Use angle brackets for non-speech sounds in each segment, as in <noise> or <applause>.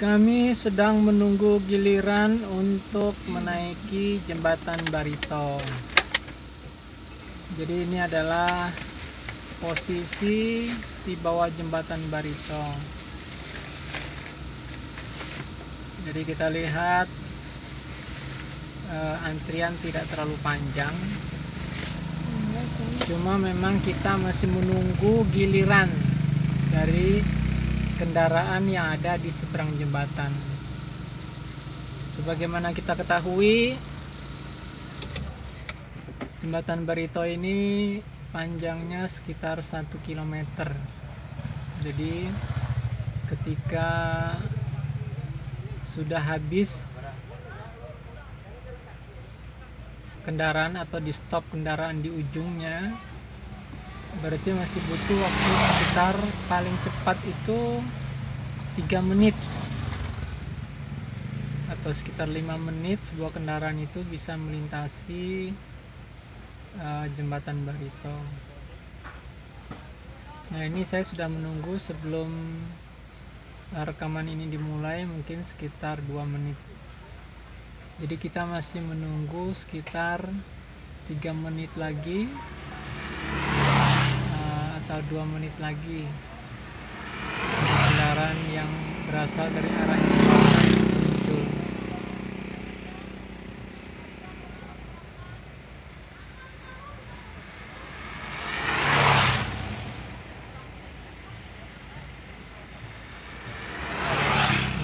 Kami sedang menunggu giliran untuk menaiki jembatan Barito. Jadi ini adalah posisi di bawah jembatan Barito. Jadi kita lihat eh, antrian tidak terlalu panjang. Cuma memang kita masih menunggu giliran dari kendaraan yang ada di seberang jembatan. Sebagaimana kita ketahui, jembatan Barito ini panjangnya sekitar 1 km. Jadi ketika sudah habis kendaraan atau di stop kendaraan di ujungnya berarti masih butuh waktu sekitar paling cepat itu 3 menit. Atau sekitar 5 menit sebuah kendaraan itu bisa melintasi uh, jembatan Barito. Nah ini saya sudah menunggu sebelum rekaman ini dimulai mungkin sekitar 2 menit. Jadi kita masih menunggu sekitar 3 menit lagi atau dua menit lagi. Kendaraan yang berasal dari arah muncul.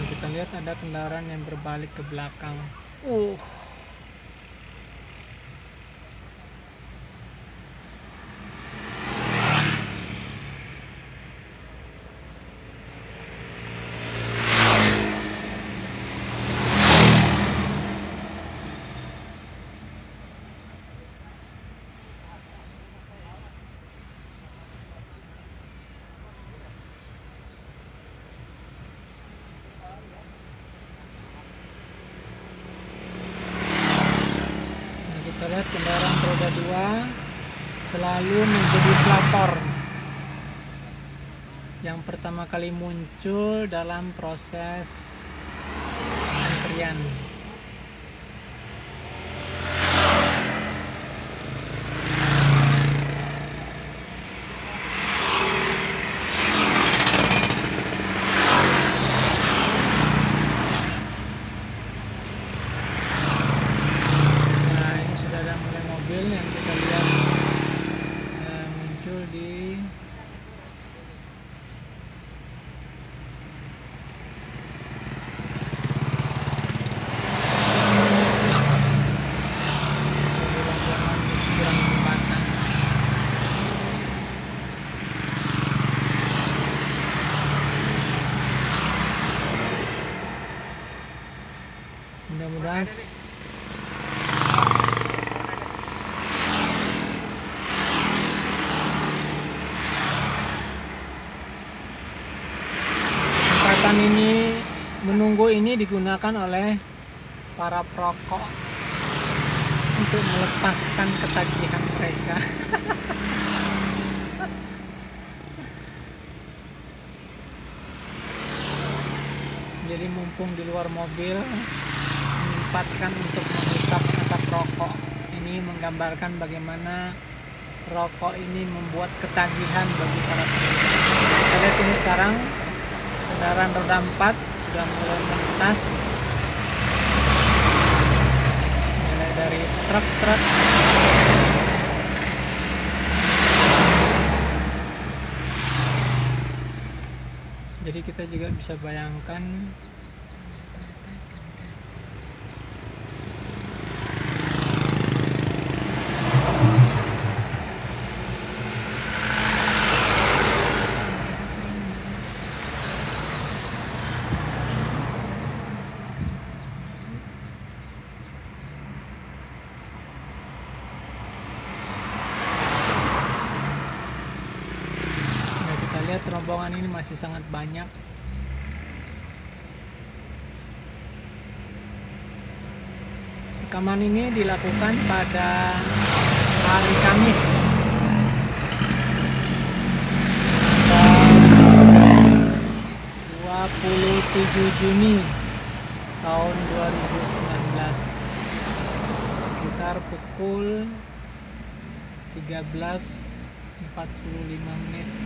Kita lihat ada kendaraan yang berbalik ke belakang. Uh Lihat kendaraan roda 2 selalu menjadi pelapor yang pertama kali muncul dalam proses antrian. Nah, ini sudah ada mulai mobil yang kita lihat eh, muncul di rombongan di seberang jembatan. Mudah-mudahan kesempatan ini menunggu ini digunakan oleh para perokok untuk melepaskan ketagihan mereka. <laughs> Jadi mumpung di luar mobil menyempatkan untuk menghisap asap rokok. Ini menggambarkan bagaimana rokok ini membuat ketagihan bagi para penumpang. Kita lihat ini sekarang kendaraan roda 4 sudah mulai melintas mulai dari truk-truk jadi kita juga bisa bayangkan Nah, kita lihat rombongan ini masih sangat banyak. Rekaman ini dilakukan pada hari Kamis. Tanggal 23 Juni tahun 2019 sekitar pukul 13.45 menit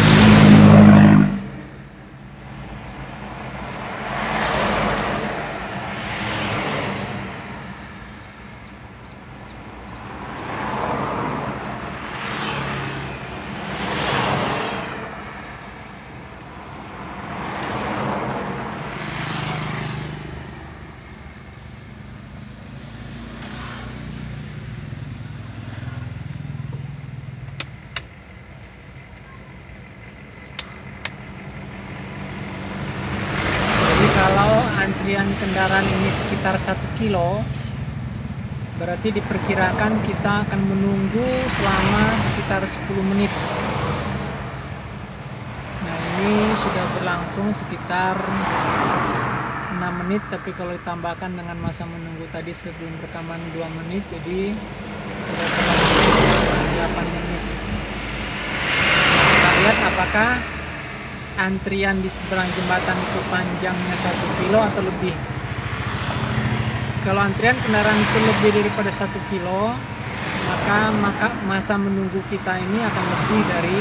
Jadi kalau antrian kendaraan ini sekitar satu kilo, berarti diperkirakan kita akan menunggu selama sekitar 10 menit. Nah ini sudah berlangsung sekitar 6 menit, tapi kalau ditambahkan dengan masa menunggu tadi sebelum rekaman 2 menit, jadi sudah berlangsung 8 menit. Kita lihat apakah antrian di seberang jembatan itu panjangnya satu kilo atau lebih. Kalau antrian kendaraan itu lebih daripada satu kilo, maka maka masa menunggu kita ini akan lebih dari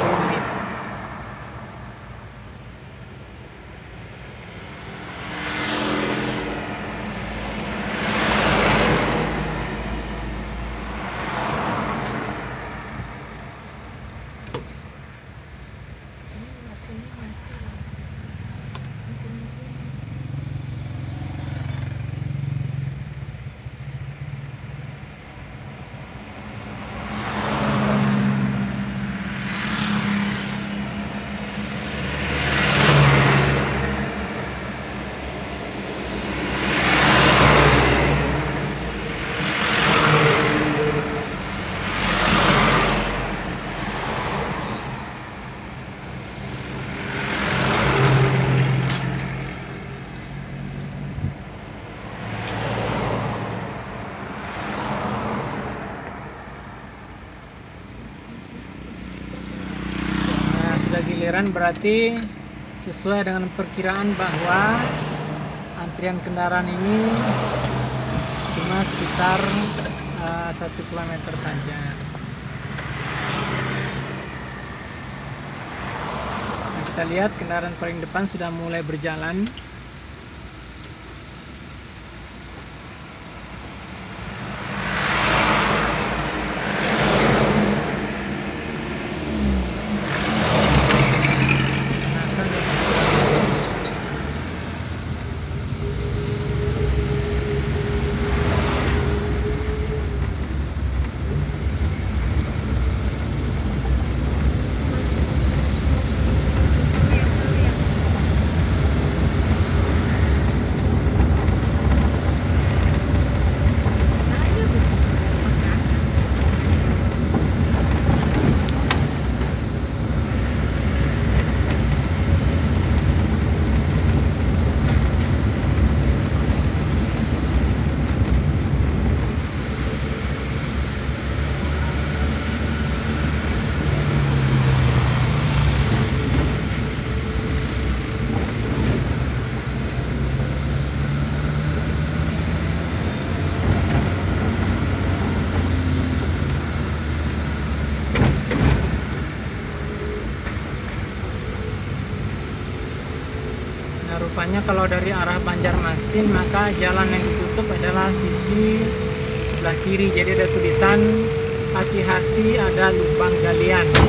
10 menit. Ini mesinnya mati. Mesinnya ini. Nah, berarti sesuai dengan perkiraan bahwa antrian kendaraan ini cuma sekitar eh, satu kilometer saja. Nah, kita lihat kendaraan paling depan sudah mulai berjalan. Kalau dari arah Banjarmasin maka jalan yang ditutup adalah sisi sebelah kiri. Jadi ada tulisan hati-hati ada lubang galian.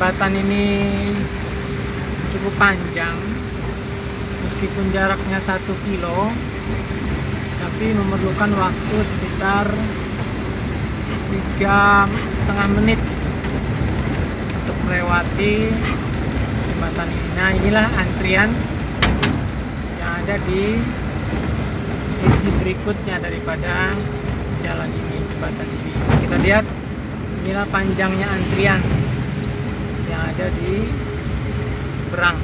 Jembatan ini cukup panjang meskipun jaraknya satu kilo tapi memerlukan waktu sekitar tiga setengah menit untuk melewati jembatan ini. Nah inilah antrian yang ada di sisi berikutnya daripada jalan ini jembatan ini. Kita lihat inilah panjangnya antrian yang ada di seberang.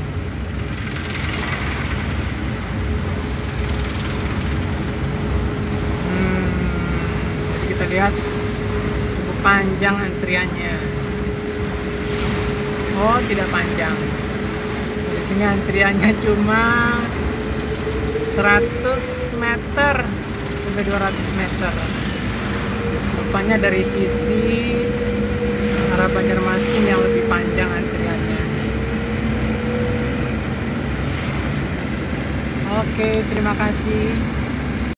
Hmm, jadi kita lihat cukup panjang antriannya. Oh tidak panjang. Di sini antriannya cuma 100 meter sampai 200 meter. Rupanya dari sisi arah Banjarmasin yang lebih panjang antriannya. Oke terima kasih